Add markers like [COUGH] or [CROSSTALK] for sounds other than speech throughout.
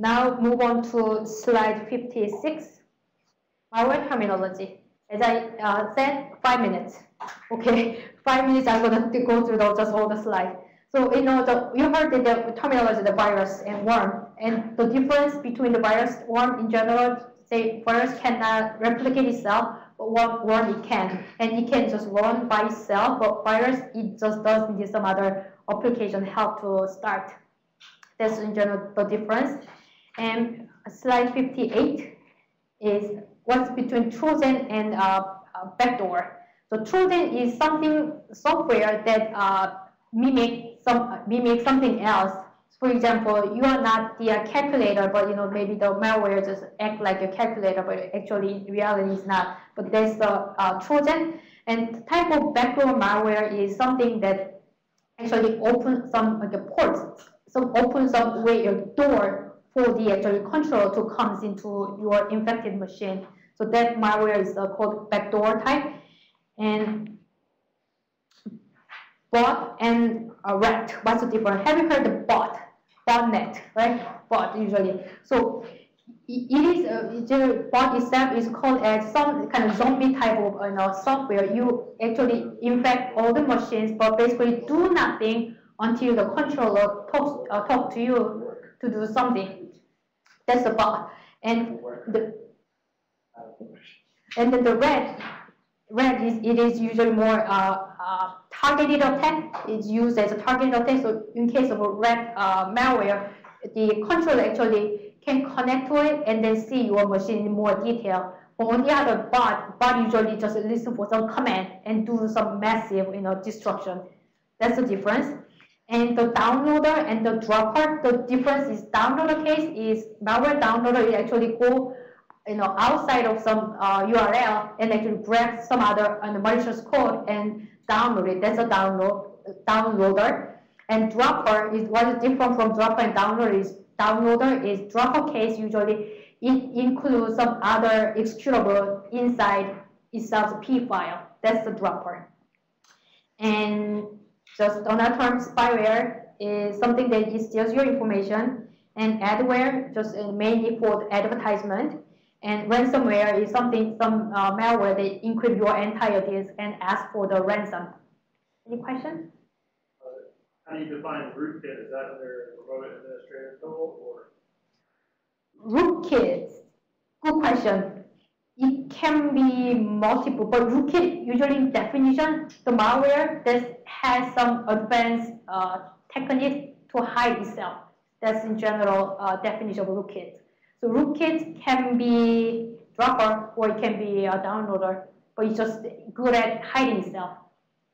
now move on to slide 56, malware terminology. As I uh, said, five minutes. Okay, [LAUGHS] five minutes I'm gonna go through the, just all the slides. So you know the you heard the, the terminology the virus and worm and the difference between the virus worm in general. Say virus cannot replicate itself, but worm, worm it can, and it can just run by itself. But virus it just does need some other application help to start. That's in general the difference. And slide 58 is what's between Trojan and uh, uh, backdoor. So Trojan is something software that uh, mimic some mimic something else. For example, you are not the calculator, but you know maybe the malware just act like a calculator, but actually reality is not. But there's the uh, Trojan, and type of backdoor malware is something that actually open some like a ports, some open some way a door for the actual control to comes into your infected machine. So that malware is uh, called backdoor type, and bot and uh, rat. What's the difference? Have you heard the bot? Botnet, right? Bot usually. So it is uh, the bot itself is called as some kind of zombie type of you know, software. You actually infect all the machines, but basically do nothing until the controller talks uh, talk to you to do something. That's the bot. And the and then the rat rat is it is usually more uh, uh, targeted attack. It's used as a targeted attack. So in case of a rat uh, malware, the controller actually can connect to it and then see your machine in more detail. But on the other bot, bot usually just listen for some command and do some massive you know destruction. That's the difference. And the downloader and the dropper, the difference is downloader case is malware downloader it actually go you know, outside of some uh, URL and actually grab some other uh, malicious code and download it. That's a download downloader. And dropper is what is different from dropper and downloader is downloader is dropper case usually it includes some other executable inside itself PE file. That's the dropper. And just term, spyware is something that steals your information, and adware just uh, mainly for advertisement. And ransomware is something, some uh, malware that encrypt your entire disk and ask for the ransom. Any questions? Uh, how do you define rootkit? Is that under remote administrator tool or? Rootkit, good question. It can be multiple, but rootkit usually definition, the malware that has some advanced uh, technique to hide itself. That's in general uh, definition of rootkit. So rootkit can be dropper or it can be a downloader, but it's just good at hiding itself.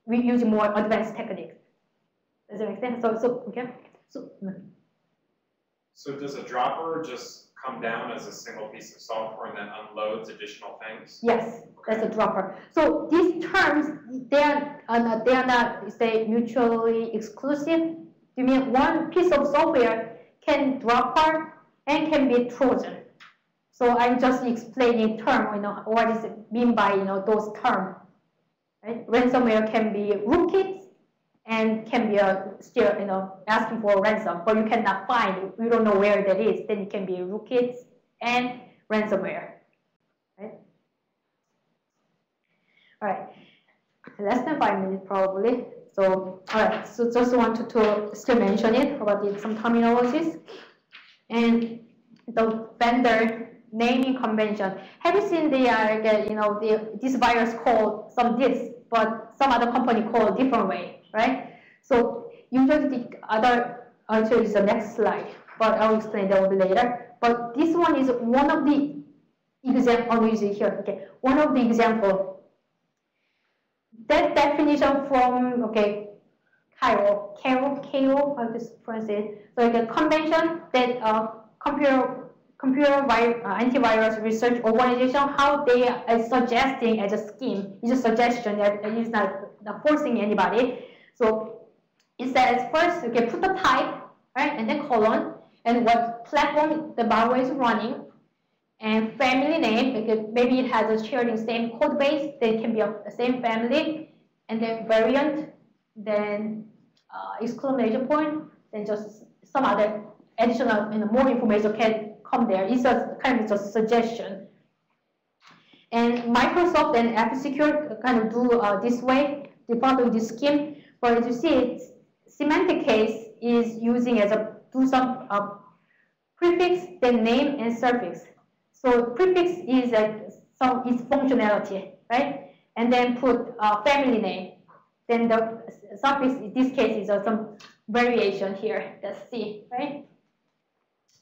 We use more advanced techniques. Does that make sense? So, so okay. So, so does a dropper just come down as a single piece of software and then unloads additional things? Yes, that's a dropper. So these terms, they are, uh, not, they are not, say, mutually exclusive. You mean one piece of software can dropper and can be Trojan. So I'm just explaining term, you know, what is it mean by, you know, those terms. Right? Ransomware can be rootkits and can be still, you know, asking for ransom, but you cannot find, you don't know where that is, then it can be rootkits and ransomware. Right? All right, less than five minutes probably. So, all right, so just wanted to still mention it about the, some terminologies and the vendor naming convention. Have you seen the, uh, you know, the, this virus called some this, but some other company called different way, right? So usually the other, actually is the next slide, but I'll explain that one later. But this one is one of the example, oh, you here, okay, one of the example. That definition from, okay, CARO, CARO, CARO, how to pronounce it. So the convention that uh, computer computer uh, antivirus research organization, how they are suggesting as a scheme. It's a suggestion that it's not, not forcing anybody. So it says first you can put the type, right, and then colon, and what platform the malware is running, and family name, because maybe it has a sharing same code base, they can be of the same family, and then variant, then uh, exclamation point, then just some other additional, you know, more information can come there. It's a kind of just suggestion. And Microsoft and F-Secure kind of do uh, this way, they follow this scheme. But as you see, Symantec case is using as a do some uh, prefix, then name and suffix. So prefix is a some is functionality, right? And then put uh, family name. Then the suffix in this case is uh, some variation here. That's C, right?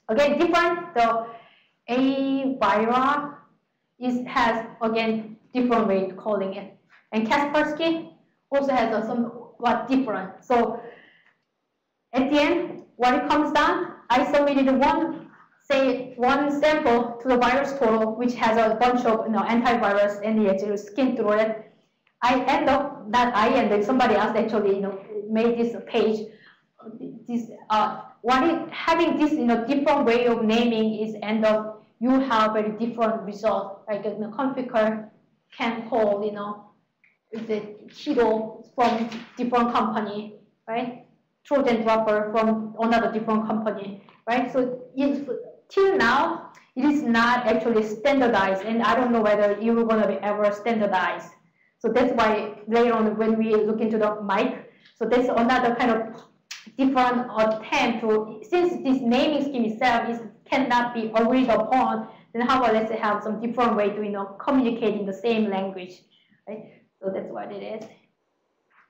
Again, different. The Avira is has again different way of calling it, and Kaspersky also has a somewhat different. So at the end, what it comes down, I submitted one say one sample to the VirusTotal, which has a bunch of you know antivirus, and you actually skin through it. I end up that I and somebody else actually you know made this page. This uh, what it, having this you know different way of naming is end up you have very different result. Like you know, configure can call you know the kilo from different company, right? Trojan dropper from another different company, right? So if till now, it is not actually standardized, and I don't know whether it will gonna be ever standardized. So that's why later on when we look into the MAEC, so that's another kind of different attempt to, since this naming scheme itself is cannot be agreed upon, then how about let's have some different way to you know communicate in the same language, right? So that's what it is.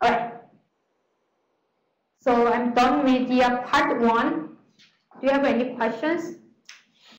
All right. So I'm done with the part one. Do you have any questions?